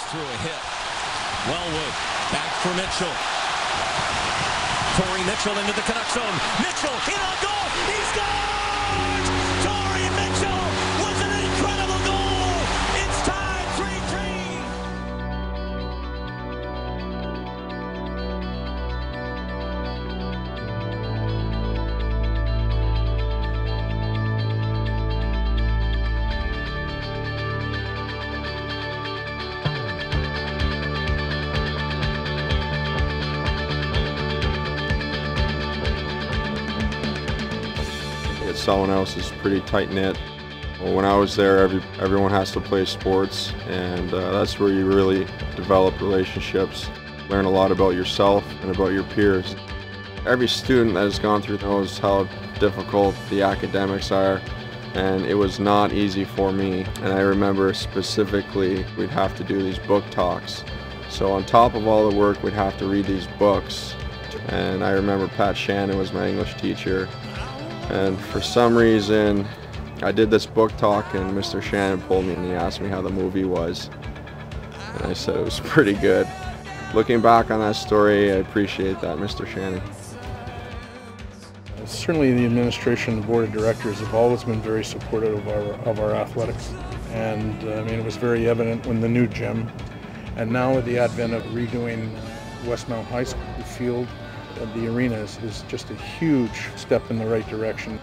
comes through a hit. Wellwood back for Mitchell. Torrey Mitchell into the Canuck zone. Mitchell in on goal. Selwyn House is pretty tight knit. When I was there, every, everyone has to play sports, and uh, that's where you really develop relationships, learn a lot about yourself and about your peers. Every student that has gone through knows how difficult the academics are, and it was not easy for me. And I remember specifically we'd have to do these book talks. So on top of all the work, we'd have to read these books. And I remember Pat Shannon was my English teacher, and for some reason, I did this book talk, and Mr. Shannon pulled me and he asked me how the movie was. And I said it was pretty good. Looking back on that story, I appreciate that, Mr. Shannon. Certainly, the administration and the board of directors have always been very supportive of our, of our athletics. And uh, I mean, it was very evident when the new gym, and now with the advent of redoing Westmount High School field, uh, the arena is, just a huge step in the right direction.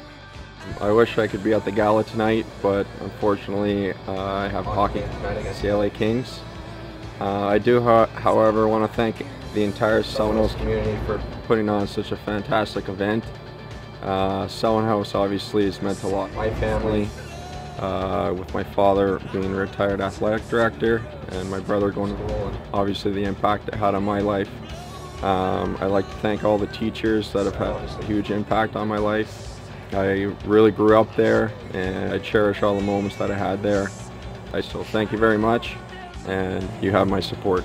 I wish I could be at the gala tonight, but unfortunately, uh, I have hockey tonight against the LA Kings. Uh, I do, however, want to thank the entire Selwyn community for putting on such a fantastic event. Uh, House obviously has meant a lot. to My family, uh, with my father being a retired athletic director and my brother going to the role, and obviously the impact it had on my life. Um, I'd like to thank all the teachers that have had a huge impact on my life. I really grew up there and I cherish all the moments that I had there. I still thank you very much and you have my support.